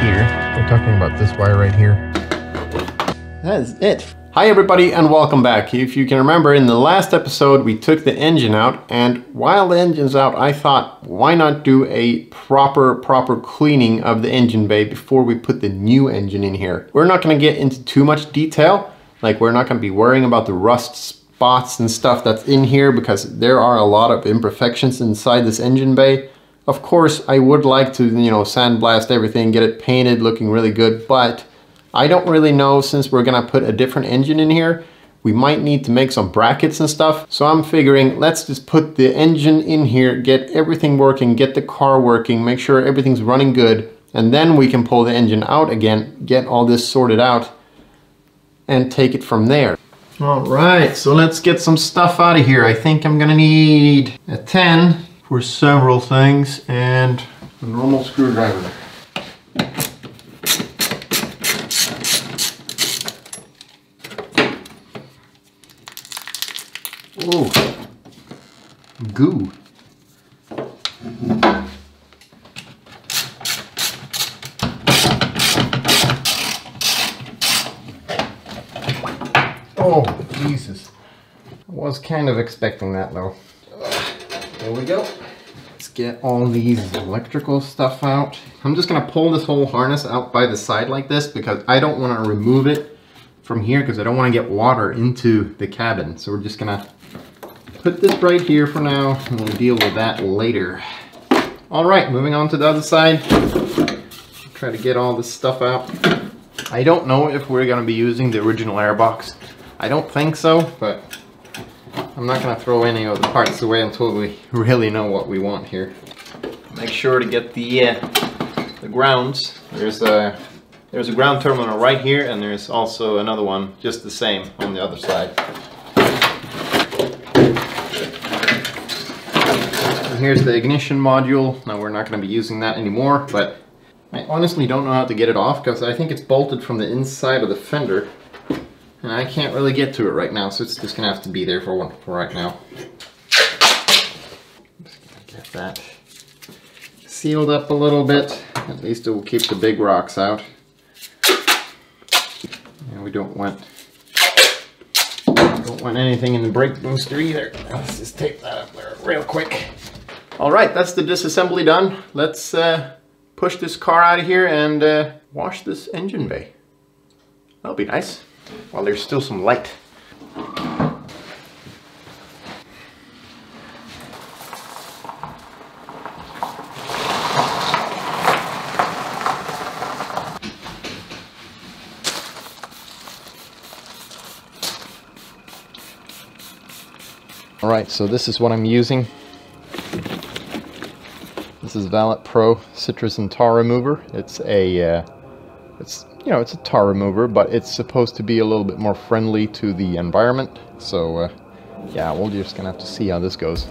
here. We're talking about this wire right here. That is it. Hi everybody and welcome back. If you can remember in the last episode we took the engine out and while the engine's out I thought why not do a proper proper cleaning of the engine bay before we put the new engine in here. We're not going to get into too much detail like we're not going to be worrying about the rust spots and stuff that's in here because there are a lot of imperfections inside this engine bay. Of course I would like to you know sandblast everything get it painted looking really good but I don't really know since we're gonna put a different engine in here. We might need to make some brackets and stuff. So I'm figuring let's just put the engine in here, get everything working, get the car working, make sure everything's running good. And then we can pull the engine out again, get all this sorted out and take it from there. All right, so let's get some stuff out of here. I think I'm gonna need a 10 for several things and a normal screwdriver. Oh, goo. Oh, Jesus. I was kind of expecting that though. There we go. Let's get all these electrical stuff out. I'm just gonna pull this whole harness out by the side like this because I don't wanna remove it from here because I don't wanna get water into the cabin. So we're just gonna put this right here for now and we'll deal with that later. All right, moving on to the other side. Try to get all this stuff out. I don't know if we're gonna be using the original airbox. I don't think so, but I'm not gonna throw any of the parts away until we really know what we want here. Make sure to get the uh, the grounds. There's a there's a ground terminal right here, and there's also another one just the same on the other side. here's the ignition module. Now we're not going to be using that anymore, but I honestly don't know how to get it off because I think it's bolted from the inside of the fender. And I can't really get to it right now, so it's just to have to be there for, one, for right now. Get that sealed up a little bit. At least it will keep the big rocks out. And we don't want don't want anything in the brake booster either. Let's just tape that up there real quick. All right, that's the disassembly done. Let's uh, push this car out of here and uh, wash this engine bay. That'll be nice, while there's still some light. All right, so this is what I'm using this is Valet Pro Citrus and Tar Remover. It's a, uh, it's you know, it's a tar remover, but it's supposed to be a little bit more friendly to the environment. So, uh, yeah, we're just gonna have to see how this goes.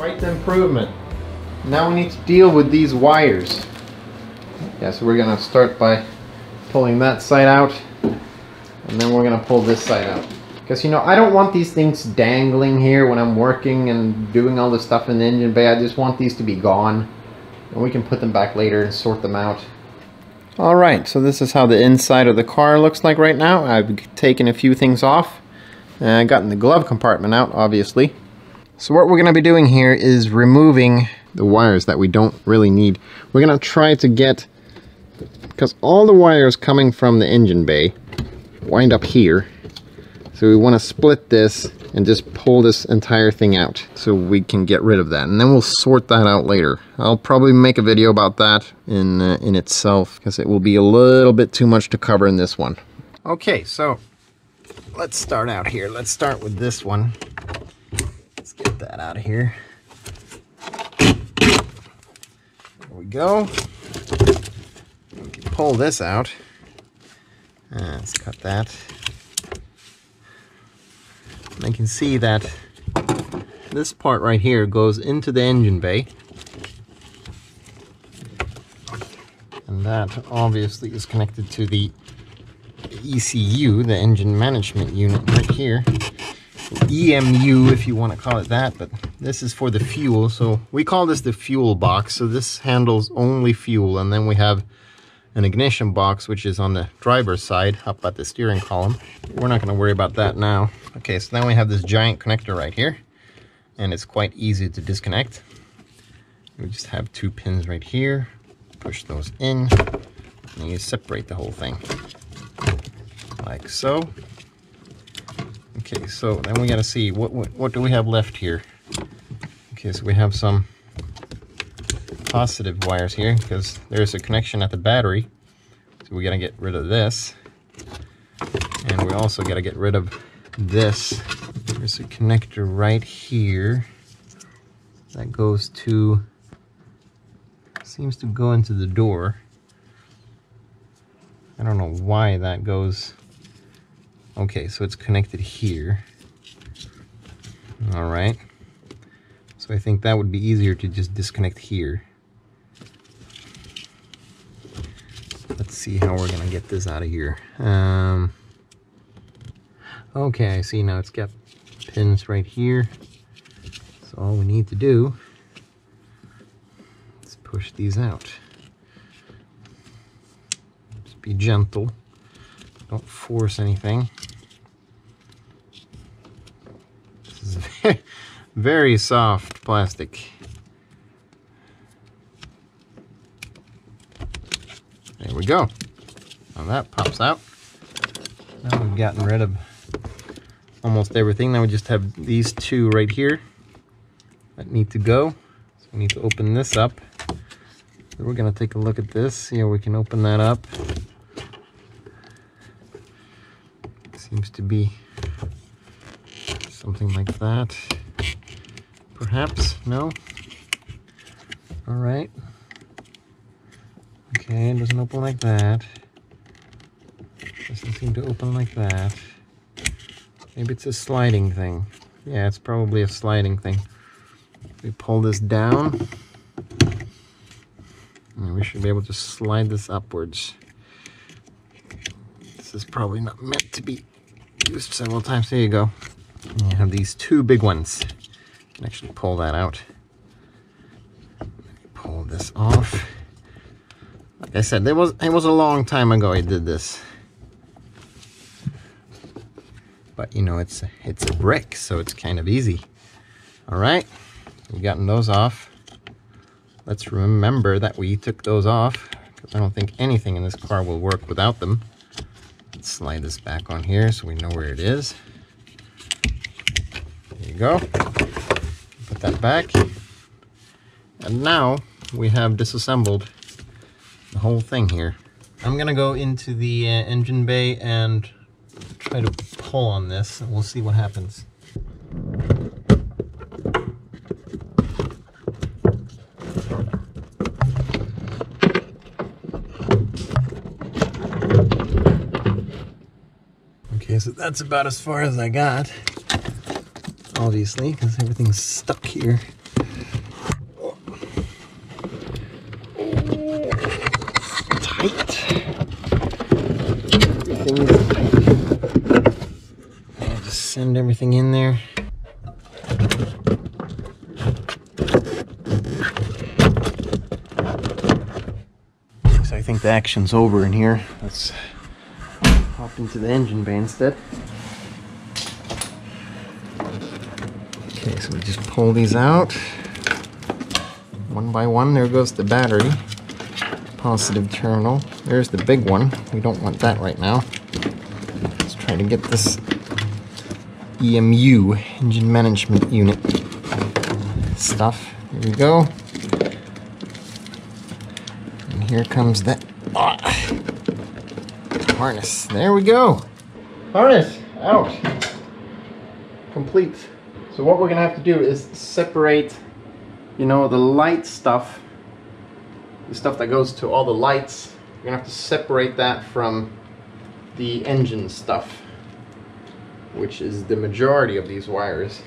Quite the improvement. Now we need to deal with these wires. Yeah, so we're gonna start by pulling that side out and then we're gonna pull this side out. Because you know, I don't want these things dangling here when I'm working and doing all this stuff in the engine bay. I just want these to be gone. And we can put them back later and sort them out. Alright, so this is how the inside of the car looks like right now. I've taken a few things off. and gotten the glove compartment out, obviously. So what we're going to be doing here is removing the wires that we don't really need. We're going to try to get, because all the wires coming from the engine bay wind up here. So we want to split this and just pull this entire thing out so we can get rid of that. And then we'll sort that out later. I'll probably make a video about that in, uh, in itself because it will be a little bit too much to cover in this one. Okay, so let's start out here. Let's start with this one. Let's get that out of here. There we go. We can pull this out. Uh, let's cut that. And I can see that this part right here goes into the engine bay. And that obviously is connected to the ECU, the engine management unit right here. EMU if you want to call it that, but this is for the fuel. So we call this the fuel box. So this handles only fuel. And then we have an ignition box, which is on the driver's side up at the steering column. We're not going to worry about that now. Okay, so then we have this giant connector right here, and it's quite easy to disconnect. We just have two pins right here, push those in, and you separate the whole thing, like so. Okay, so then we got to see, what, what, what do we have left here? Okay, so we have some positive wires here because there's a connection at the battery. So we got to get rid of this. And we also got to get rid of this. There's a connector right here that goes to, seems to go into the door. I don't know why that goes. Okay, so it's connected here. All right. So I think that would be easier to just disconnect here. Let's see how we're gonna get this out of here. Um, okay, I see now it's got pins right here. So all we need to do is push these out. Just be gentle. Don't force anything. This is very, soft plastic. There we go. Now that pops out. Now we've gotten rid of almost everything. Now we just have these two right here that need to go. So we need to open this up. So we're gonna take a look at this, see how we can open that up. Seems to be something like that. Perhaps, no? All right. Okay, it doesn't open like that. Doesn't seem to open like that. Maybe it's a sliding thing. Yeah, it's probably a sliding thing. We pull this down. And we should be able to slide this upwards. This is probably not meant to be used several times. There you go. You have these two big ones. Can actually pull that out. Pull this off. Like I said, there was it was a long time ago I did this. But you know, it's it's a brick, so it's kind of easy. All right, we've gotten those off. Let's remember that we took those off because I don't think anything in this car will work without them. Let's slide this back on here so we know where it is. There you go. Put that back. And now we have disassembled the whole thing here. I'm gonna go into the uh, engine bay and try to pull on this and we'll see what happens. Okay, so that's about as far as I got, obviously, because everything's stuck here. Tight. Tight. I'll just send everything in there. So I think the action's over in here. Let's hop into the engine bay instead. Okay, so we just pull these out. One by one, there goes the battery. Positive terminal. There's the big one. We don't want that right now. Let's try to get this EMU, engine management unit stuff. Here we go. And here comes that ah, harness. There we go. Harness out. Complete. So what we're gonna have to do is separate, you know, the light stuff, the stuff that goes to all the lights. We're gonna have to separate that from the engine stuff, which is the majority of these wires.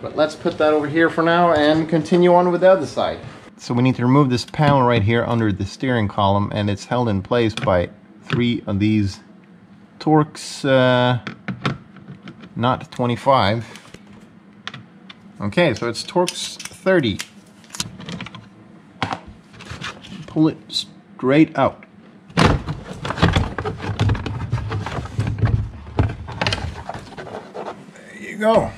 But let's put that over here for now and continue on with the other side. So we need to remove this panel right here under the steering column and it's held in place by three of these Torx uh, not 25. Okay, so it's Torx 30. Pull it straight out. There you go.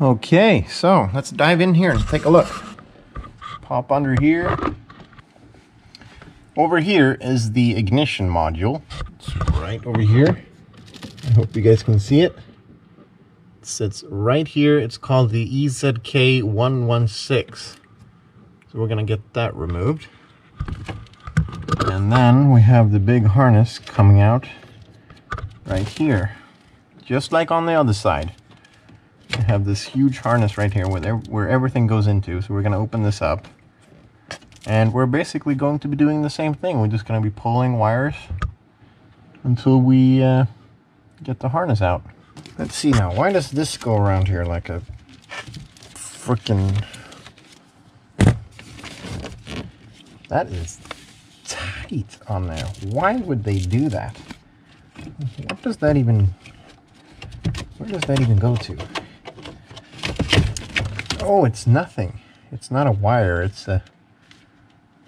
Okay, so let's dive in here and take a look. Pop under here. Over here is the ignition module. It's right over here. I hope you guys can see it. It sits right here. It's called the EZK116. So we're gonna get that removed. And then we have the big harness coming out right here. Just like on the other side. We have this huge harness right here where, where everything goes into. So we're gonna open this up. And we're basically going to be doing the same thing. We're just gonna be pulling wires until we uh, get the harness out. Let's see now, why does this go around here like a freaking... That is tight on there. Why would they do that? What does that even... Where does that even go to? Oh, it's nothing. It's not a wire, it's a...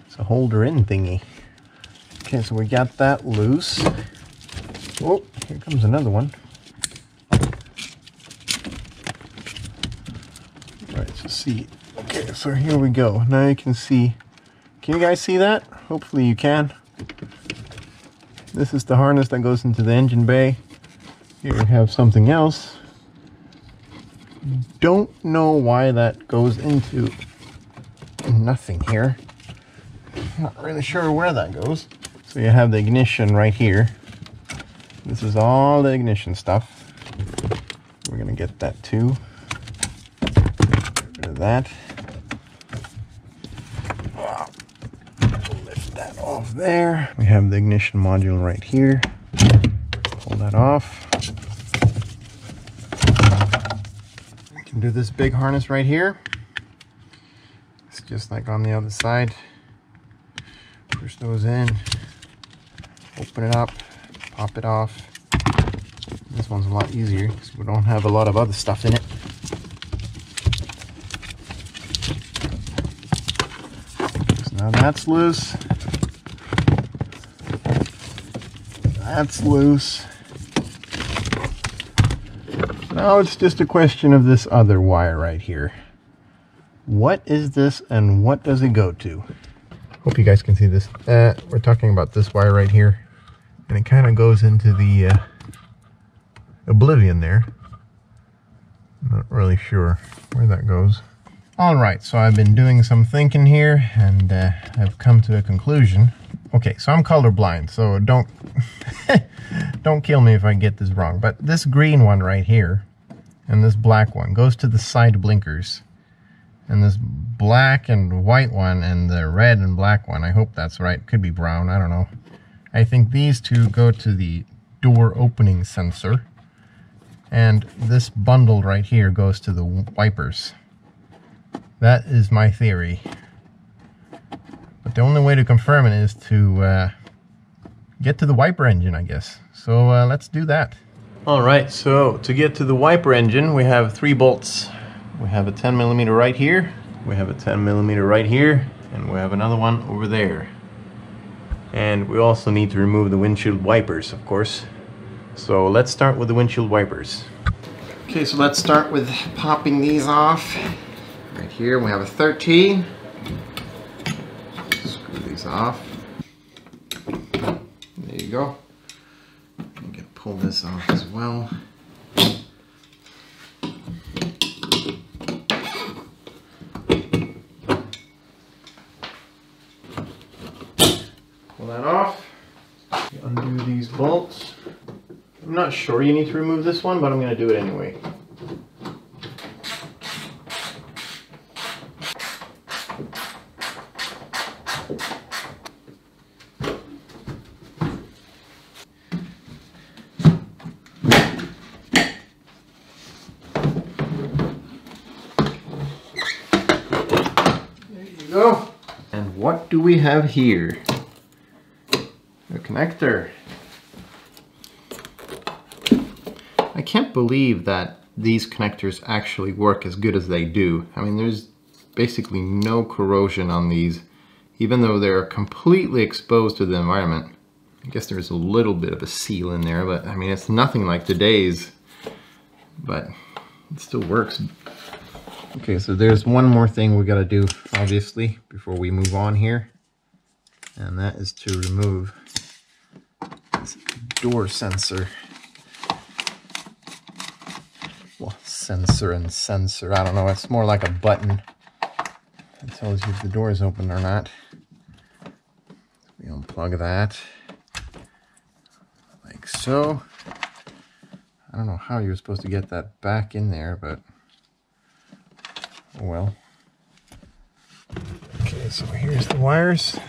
It's a holder-in thingy. Okay, so we got that loose. Oh, here comes another one. Alright, so see. Okay, so here we go. Now you can see. Can you guys see that? Hopefully you can. This is the harness that goes into the engine bay. Here we have something else. Don't know why that goes into nothing here. Not really sure where that goes. So you have the ignition right here. This is all the ignition stuff. We're gonna get that too. That. Lift that off there. We have the ignition module right here. Pull that off. We can do this big harness right here. It's just like on the other side. Push those in. Open it up pop it off. This one's a lot easier because we don't have a lot of other stuff in it. So that's loose. That's loose. Now it's just a question of this other wire right here. What is this and what does it go to? Hope you guys can see this. Uh, we're talking about this wire right here and it kind of goes into the uh, oblivion there. Not really sure where that goes. All right, so I've been doing some thinking here and uh, I've come to a conclusion. Okay, so I'm colorblind, so don't don't kill me if I get this wrong. But this green one right here and this black one goes to the side blinkers. And this black and white one and the red and black one, I hope that's right. Could be brown, I don't know. I think these two go to the door opening sensor. And this bundle right here goes to the wipers. That is my theory. But the only way to confirm it is to uh, get to the wiper engine, I guess. So uh, let's do that. All right, so to get to the wiper engine, we have three bolts. We have a 10 millimeter right here, we have a 10 millimeter right here, and we have another one over there. And we also need to remove the windshield wipers, of course. So let's start with the windshield wipers. Okay, so let's start with popping these off. Here we have a 13. Screw these off. There you go. Pull this off as well. Pull that off. Undo these bolts. I'm not sure you need to remove this one, but I'm going to do it anyway. There you go. And what do we have here? A connector. I can't believe that these connectors actually work as good as they do. I mean, there's basically no corrosion on these, even though they're completely exposed to the environment. I guess there's a little bit of a seal in there, but I mean, it's nothing like today's, but it still works. Okay, so there's one more thing we gotta do, obviously, before we move on here, and that is to remove this door sensor. well, sensor and sensor. I don't know. It's more like a button. It tells you if the door is open or not. We unplug that. Like so. I don't know how you're supposed to get that back in there, but well. Okay, so here's the wires.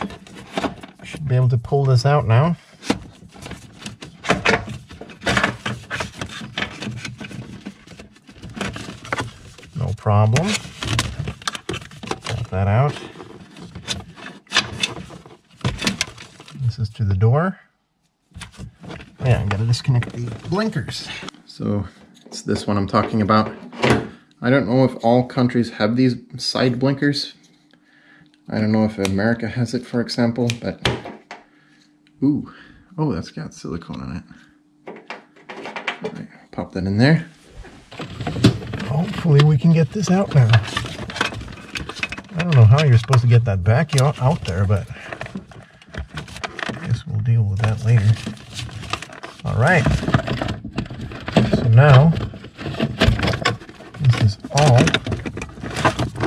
Should be able to pull this out now. No problem. Got that out. This is to the door. Yeah, I gotta disconnect the blinkers. So it's this one I'm talking about. I don't know if all countries have these side blinkers. I don't know if America has it, for example, but ooh, oh, that's got silicone on it. Right, pop that in there. Hopefully we can get this out now. I don't know how you're supposed to get that back out out there, but I guess we'll deal with that later. All right. So now all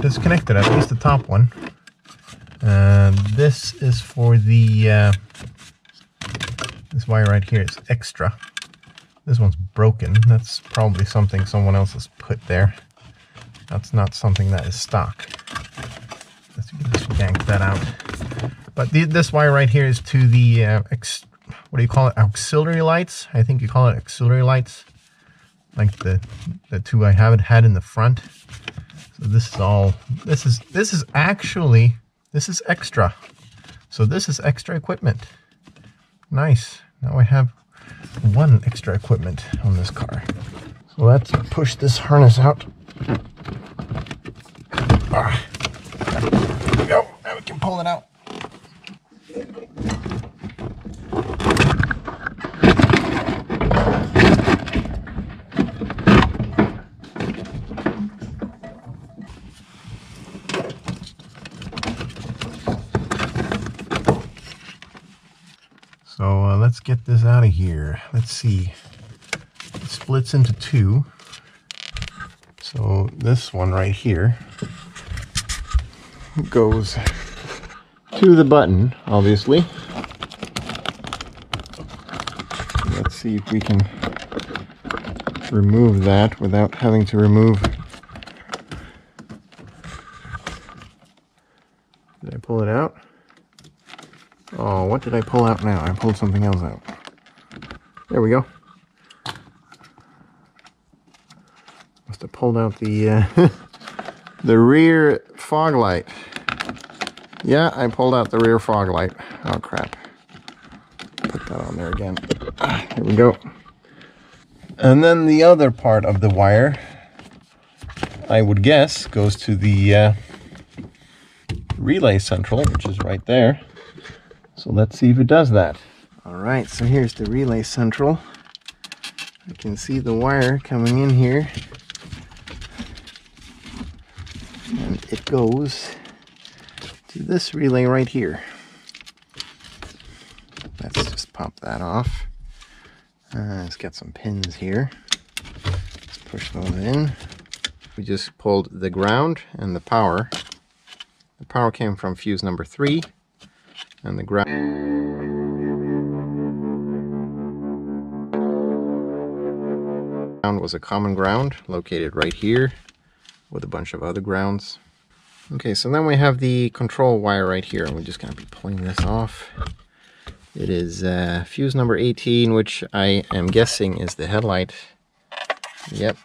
disconnected, at least the top one. And this is for the uh, this wire right here is extra. This one's broken. That's probably something someone else has put there. That's not something that is stock. Let's just yank that out. But the, this wire right here is to the uh, ex, what do you call it? Auxiliary lights. I think you call it auxiliary lights, like the the two I haven't had in the front. So this is all. This is this is actually this is extra. So this is extra equipment. Nice. Now I have one extra equipment on this car. So let's push this harness out. Ah. There we go. Now we can pull it out. So uh, let's get this out of here. Let's see. It splits into two. So this one right here goes to the button, obviously. Let's see if we can remove that without having to remove. Did I pull it out? Oh, what did I pull out now? I pulled something else out. There we go. Must have pulled out the uh, the rear fog light. Yeah, I pulled out the rear fog light. Oh crap. Put that on there again. Here we go. And then the other part of the wire, I would guess, goes to the uh, relay central, which is right there. So let's see if it does that. All right, so here's the relay central. I can see the wire coming in here. And it goes to this relay right here. Let's just pop that off. Uh, it's got some pins here. Let's push those in. We just pulled the ground and the power. The power came from fuse number three, and the ground. was a common ground located right here with a bunch of other grounds. Okay, so then we have the control wire right here, and we're just going to be pulling this off. It is uh, fuse number 18, which I am guessing is the headlight. Yep.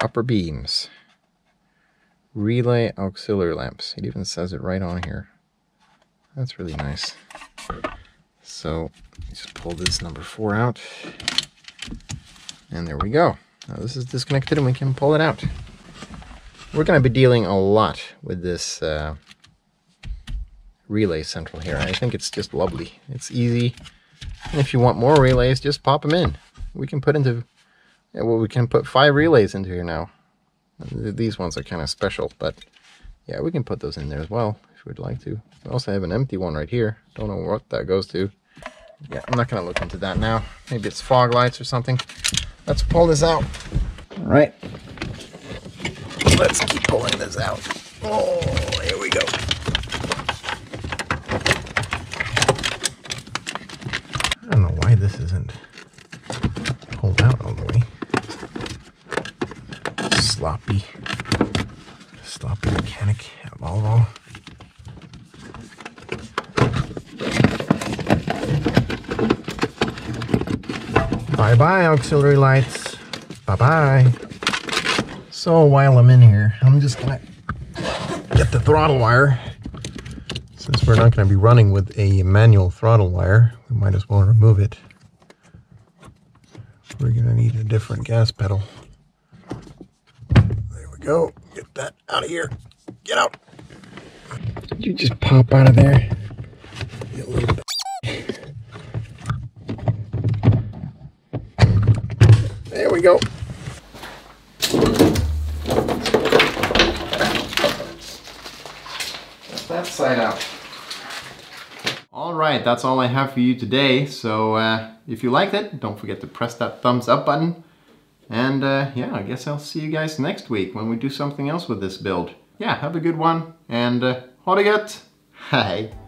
Upper beams. Relay auxiliary lamps. It even says it right on here. That's really nice. So, just pull this number 4 out. And there we go. Now this is disconnected and we can pull it out. We're going to be dealing a lot with this uh, relay central here. I think it's just lovely. It's easy. And if you want more relays, just pop them in. We can put into, well, we can put five relays into here now. These ones are kind of special, but yeah, we can put those in there as well if we'd like to. We also have an empty one right here. Don't know what that goes to. Yeah, I'm not going to look into that now. Maybe it's fog lights or something. Let's pull this out. All right. Let's keep pulling this out. Oh, here we go. I don't know why this isn't pulled out all the way. Sloppy, sloppy mechanic at Volvo. Bye-bye, auxiliary lights. Bye-bye. So while I'm in here, I'm just gonna get the throttle wire. Since we're not gonna be running with a manual throttle wire, we might as well remove it. We're gonna need a different gas pedal. There we go. Get that out of here. Get out. You just pop out of there? You little Go. that side out. All right, that's all I have for you today. So uh, if you liked it, don't forget to press that thumbs up button. And uh, yeah, I guess I'll see you guys next week when we do something else with this build. Yeah, have a good one and uh, ha det gött!